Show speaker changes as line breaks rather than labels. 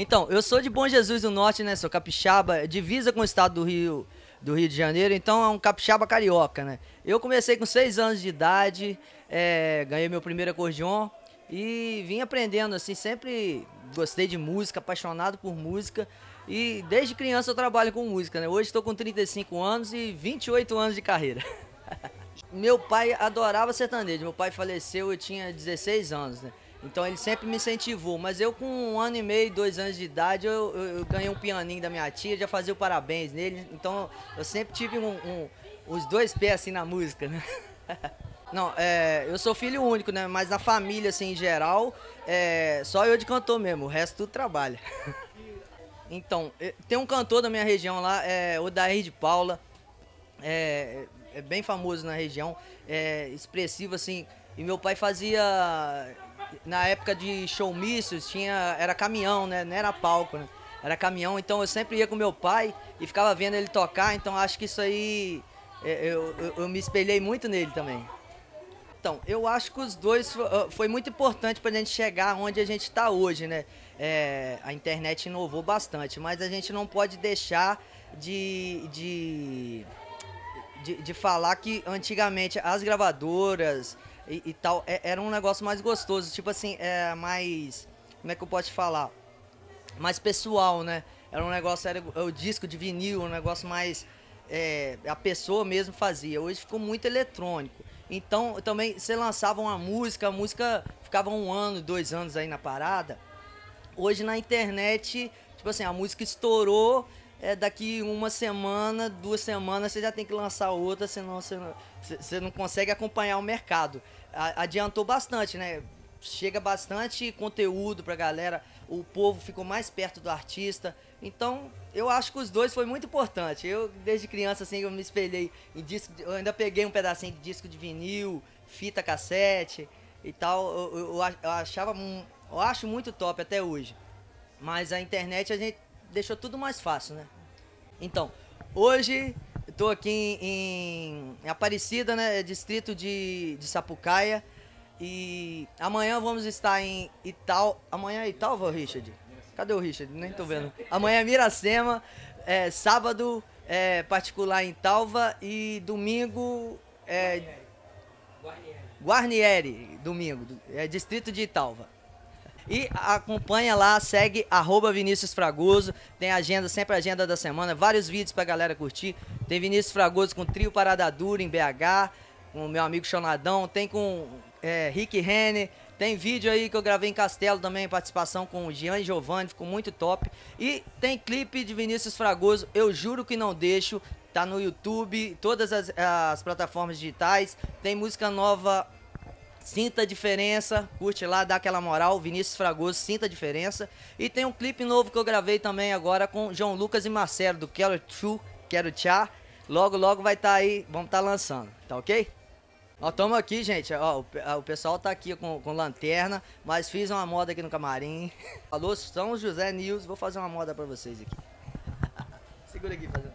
Então, eu sou de Bom Jesus do Norte, né? Sou capixaba, divisa com o estado do Rio, do Rio de Janeiro, então é um capixaba carioca, né? Eu comecei com seis anos de idade, é, ganhei meu primeiro acordeon e vim aprendendo, assim, sempre gostei de música, apaixonado por música. E desde criança eu trabalho com música, né? Hoje estou com 35 anos e 28 anos de carreira. meu pai adorava sertanejo. Meu pai faleceu, eu tinha 16 anos, né? Então ele sempre me incentivou. Mas eu com um ano e meio, dois anos de idade, eu, eu, eu ganhei um pianinho da minha tia, já fazia o parabéns nele. Então eu sempre tive um, um, os dois pés assim na música, né? Não, é, eu sou filho único, né? Mas na família, assim, em geral, é, só eu de cantor mesmo, o resto tudo trabalha. Então, tem um cantor da minha região lá, é, o Daí de Paula, é, é, bem famoso na região, é expressivo, assim, e meu pai fazia, na época de showmícios, tinha, era caminhão, né? Não era palco, né? Era caminhão, então eu sempre ia com meu pai e ficava vendo ele tocar, então acho que isso aí, é, eu, eu, eu me espelhei muito nele também. Então, eu acho que os dois foi muito importante para a gente chegar onde a gente está hoje, né? É, a internet inovou bastante, mas a gente não pode deixar de, de, de, de falar que antigamente as gravadoras e, e tal é, era um negócio mais gostoso, tipo assim, é mais. Como é que eu posso te falar? Mais pessoal, né? Era um negócio, era o disco de vinil, um negócio mais. É, a pessoa mesmo fazia. Hoje ficou muito eletrônico. Então, também, você lançava uma música, a música ficava um ano, dois anos aí na parada. Hoje na internet, tipo assim, a música estourou, é, daqui uma semana, duas semanas, você já tem que lançar outra, senão você não, você não consegue acompanhar o mercado. adiantou bastante, né? Chega bastante conteúdo pra galera, o povo ficou mais perto do artista. Então, eu acho que os dois foi muito importante. Eu, desde criança, assim, eu me espelhei em disco. Eu ainda peguei um pedacinho de disco de vinil, fita cassete e tal. Eu, eu, eu achava. Eu acho muito top até hoje. Mas a internet a gente deixou tudo mais fácil, né? Então, hoje estou aqui em, em, Aparecida, né? Distrito de, de Sapucaia. E amanhã vamos estar em Ital. Amanhã é Italva, Richard? Cadê o Richard? Nem tô vendo. Amanhã é Miracema, é, sábado é, particular em Talva e domingo é Guarnieri. Guarnieri, domingo, é distrito de Italva. E acompanha lá, segue arroba Vinícius Fragoso. Tem agenda, sempre agenda da semana, vários vídeos pra galera curtir. Tem Vinícius Fragoso com trio Parada Dura em BH, com o meu amigo Chonadão. Tem com é, Rick Renner, tem vídeo aí que eu gravei em Castelo também, participação com o Gian Giovanni, ficou muito top. E tem clipe de Vinícius Fragoso, eu juro que não deixo. Tá no YouTube, todas as, as plataformas digitais. Tem música nova Sinta a diferença, curte lá, dá aquela moral, Vinícius Fragoso, sinta a diferença. E tem um clipe novo que eu gravei também agora com João Lucas e Marcelo, do Quero Chu, Quero Tchá. Logo, logo vai estar tá aí, vamos estar tá lançando, tá ok? Nós estamos aqui, gente. Ó, o, pessoal tá aqui com, com, lanterna, mas fiz uma moda aqui no camarim. Alô, São José News, vou fazer uma moda para vocês aqui. Segura aqui, fazendo